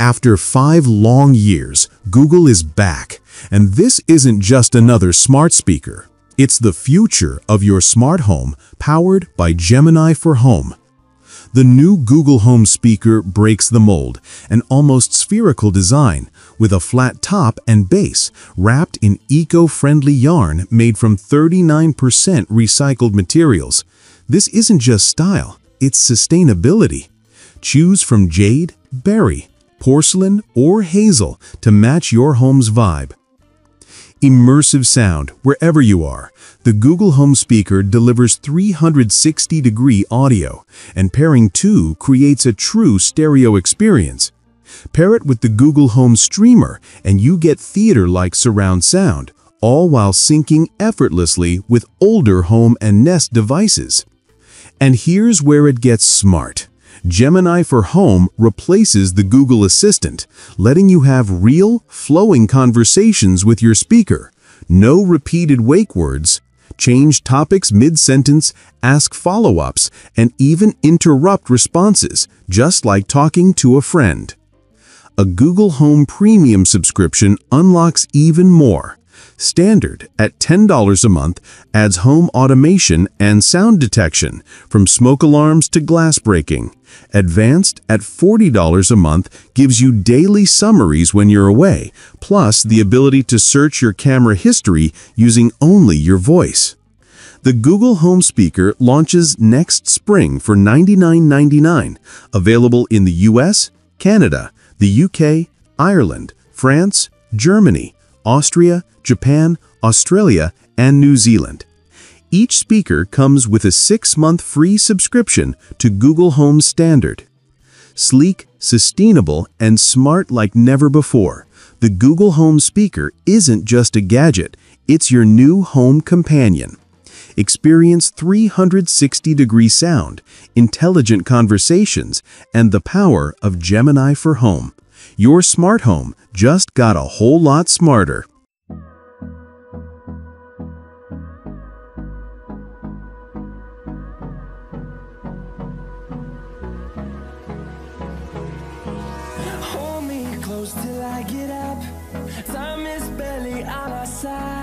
After five long years, Google is back. And this isn't just another smart speaker. It's the future of your smart home powered by Gemini for Home. The new Google Home speaker breaks the mold, an almost spherical design with a flat top and base wrapped in eco-friendly yarn made from 39% recycled materials. This isn't just style, it's sustainability. Choose from jade, berry, porcelain, or hazel to match your home's vibe. Immersive sound wherever you are. The Google Home speaker delivers 360-degree audio, and pairing two creates a true stereo experience. Pair it with the Google Home streamer and you get theater-like surround sound, all while syncing effortlessly with older home and Nest devices. And here's where it gets smart. Gemini for Home replaces the Google Assistant, letting you have real, flowing conversations with your speaker. No repeated wake words, change topics mid-sentence, ask follow-ups, and even interrupt responses, just like talking to a friend. A Google Home Premium subscription unlocks even more. Standard at $10 a month adds home automation and sound detection, from smoke alarms to glass breaking. Advanced at $40 a month gives you daily summaries when you're away, plus the ability to search your camera history using only your voice. The Google Home speaker launches next spring for $99.99, available in the US, Canada, the UK, Ireland, France, Germany, Austria, Japan, Australia, and New Zealand. Each speaker comes with a six-month free subscription to Google Home Standard. Sleek, sustainable, and smart like never before, the Google Home speaker isn't just a gadget, it's your new home companion. Experience 360-degree sound, intelligent conversations, and the power of Gemini for Home. Your smart home just got a whole lot smarter. Hold me close till I get up. Time is barely on our side.